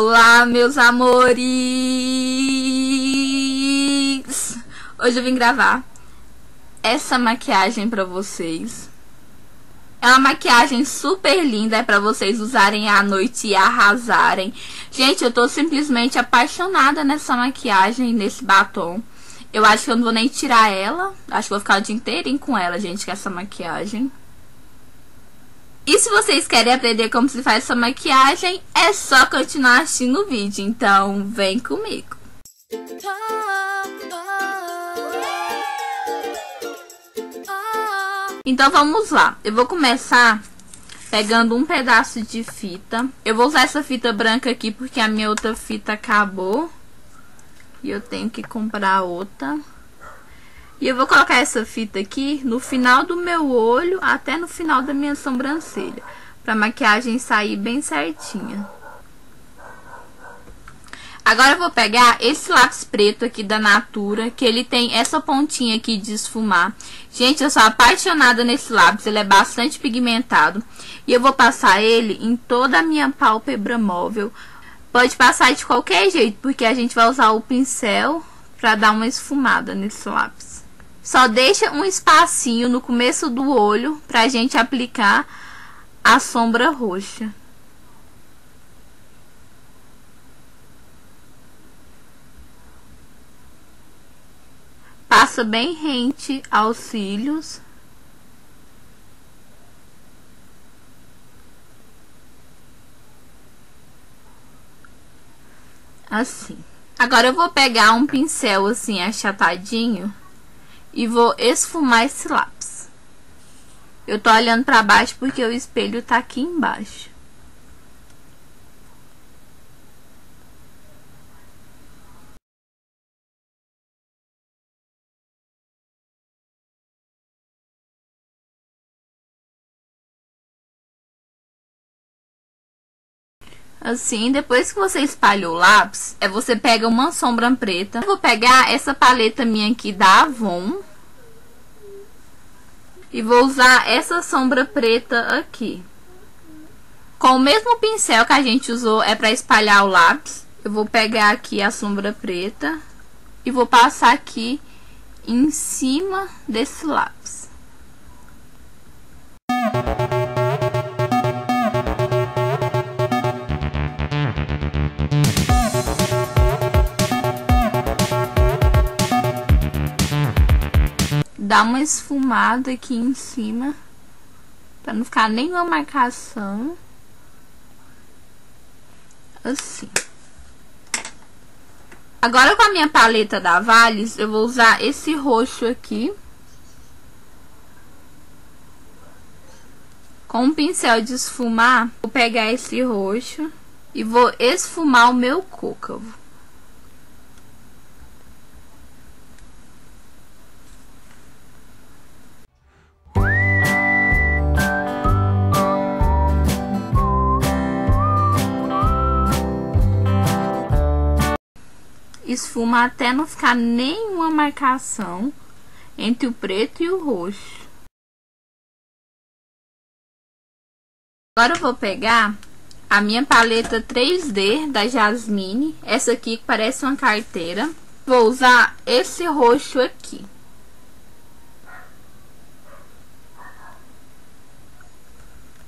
Olá, meus amores! Hoje eu vim gravar essa maquiagem pra vocês. É uma maquiagem super linda, é pra vocês usarem à noite e arrasarem. Gente, eu tô simplesmente apaixonada nessa maquiagem, nesse batom. Eu acho que eu não vou nem tirar ela. Acho que vou ficar o dia inteirinho com ela, gente, com essa maquiagem. E se vocês querem aprender como se faz essa maquiagem, é só continuar assistindo o vídeo. Então, vem comigo. Então, vamos lá. Eu vou começar pegando um pedaço de fita. Eu vou usar essa fita branca aqui porque a minha outra fita acabou. E eu tenho que comprar outra. E eu vou colocar essa fita aqui no final do meu olho até no final da minha sobrancelha. Pra maquiagem sair bem certinha. Agora eu vou pegar esse lápis preto aqui da Natura, que ele tem essa pontinha aqui de esfumar. Gente, eu sou apaixonada nesse lápis, ele é bastante pigmentado. E eu vou passar ele em toda a minha pálpebra móvel. Pode passar de qualquer jeito, porque a gente vai usar o pincel pra dar uma esfumada nesse lápis. Só deixa um espacinho no começo do olho pra gente aplicar a sombra roxa. Passa bem rente aos cílios. Assim. Agora eu vou pegar um pincel assim achatadinho e vou esfumar esse lápis. Eu tô olhando pra baixo porque o espelho tá aqui embaixo. Assim, depois que você espalhou o lápis, é você pega uma sombra preta. Eu vou pegar essa paleta minha aqui da Avon. E vou usar essa sombra preta aqui. Com o mesmo pincel que a gente usou é para espalhar o lápis. Eu vou pegar aqui a sombra preta e vou passar aqui em cima desse lápis. Dar uma esfumada aqui em cima para não ficar nenhuma marcação. Assim. Agora com a minha paleta da Vales eu vou usar esse roxo aqui. Com um pincel de esfumar vou pegar esse roxo e vou esfumar o meu côncavo esfuma até não ficar nenhuma marcação entre o preto e o roxo. Agora eu vou pegar a minha paleta 3D da Jasmine, essa aqui que parece uma carteira. Vou usar esse roxo aqui.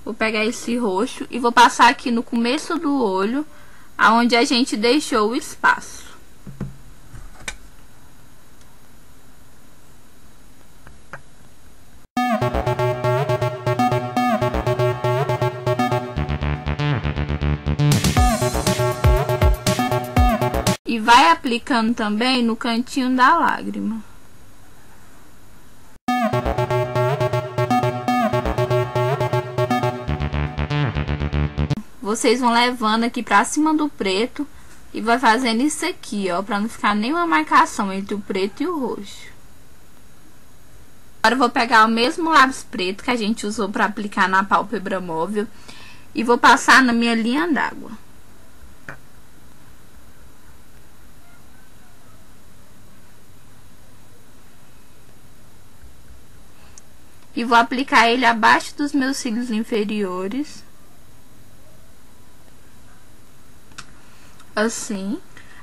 Vou pegar esse roxo e vou passar aqui no começo do olho, aonde a gente deixou o espaço. Vai aplicando também no cantinho da lágrima. Vocês vão levando aqui pra cima do preto e vai fazendo isso aqui, ó, pra não ficar nenhuma marcação entre o preto e o roxo. Agora eu vou pegar o mesmo lápis preto que a gente usou pra aplicar na pálpebra móvel e vou passar na minha linha d'água. E vou aplicar ele abaixo dos meus cílios inferiores. Assim.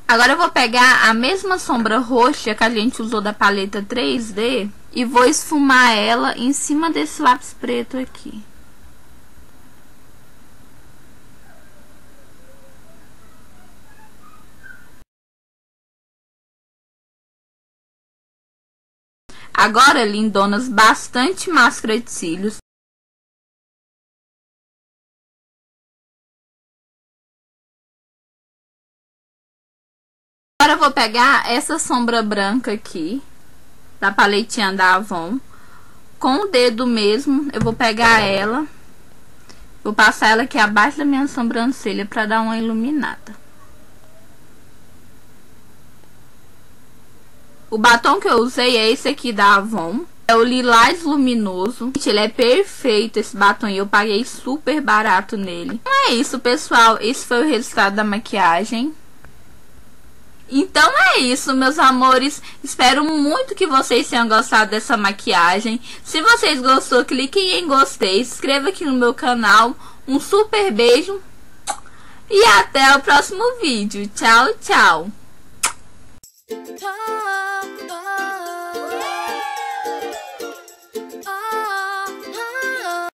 Agora eu vou pegar a mesma sombra roxa que a gente usou da paleta 3D e vou esfumar ela em cima desse lápis preto aqui. Agora, lindonas, bastante máscara de cílios. Agora eu vou pegar essa sombra branca aqui, da paletinha da Avon. Com o dedo mesmo, eu vou pegar ela. Vou passar ela aqui abaixo da minha sobrancelha para dar uma iluminada. O batom que eu usei é esse aqui da Avon. É o Lilás Luminoso. Gente, ele é perfeito esse batom e eu paguei super barato nele. Então é isso, pessoal. Esse foi o resultado da maquiagem. Então é isso, meus amores. Espero muito que vocês tenham gostado dessa maquiagem. Se vocês gostou, cliquem em gostei. Se inscreva aqui no meu canal. Um super beijo. E até o próximo vídeo. Tchau, tchau.